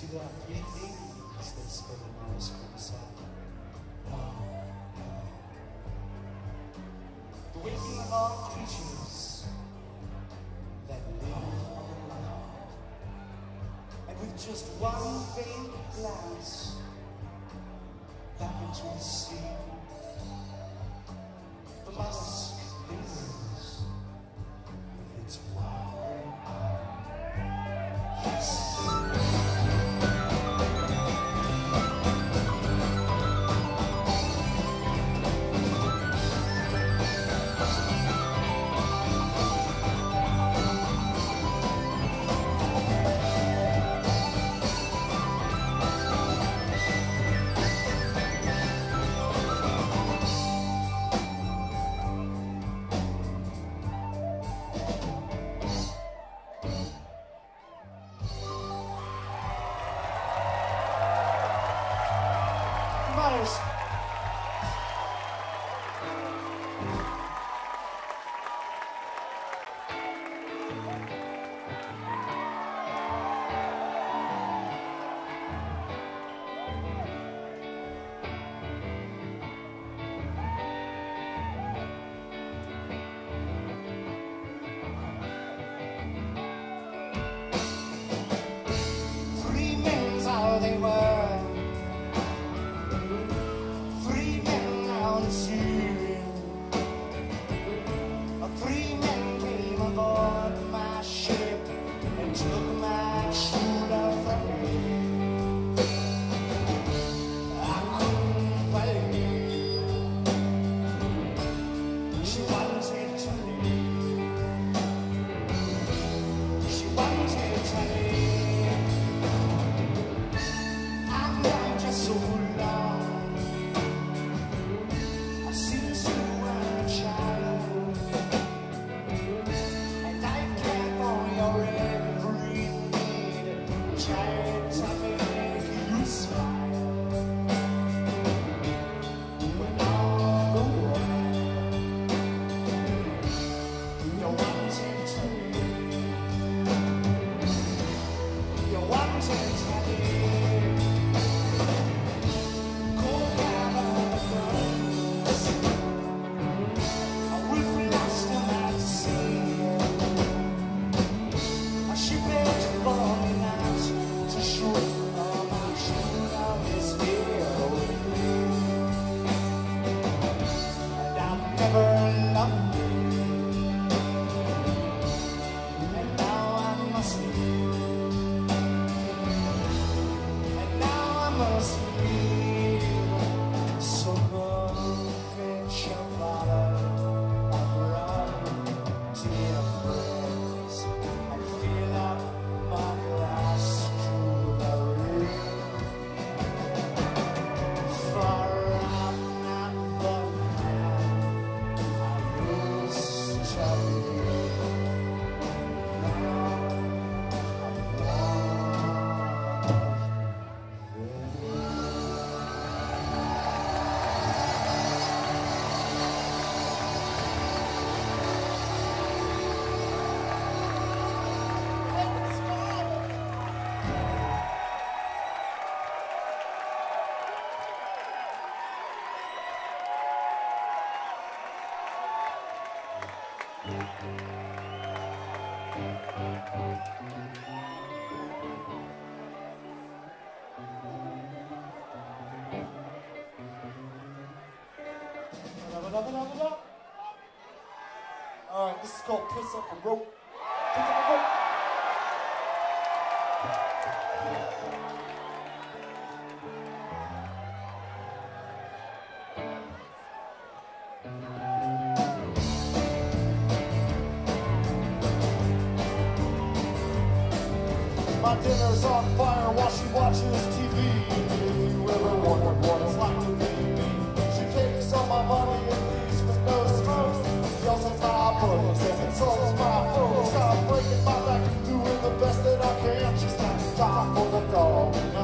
see what I'm um, uh, thinking? He said, spinning my ice cream. The waking of all creatures that live on the land. And with just one faint glance back into the sea, the last thing da da. All right, this is called Piss Up a Rope. Piss Up a Rope. Oh,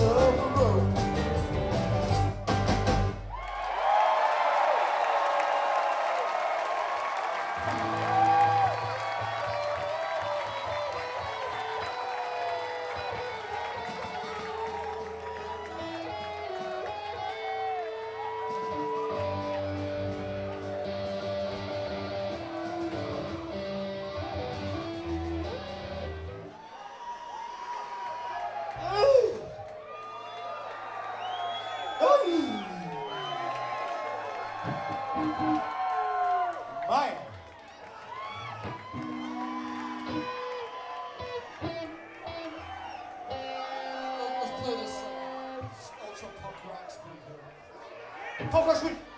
I punk speed. Punk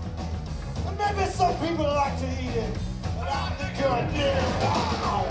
Maybe some people like to eat it, but I think you're a dead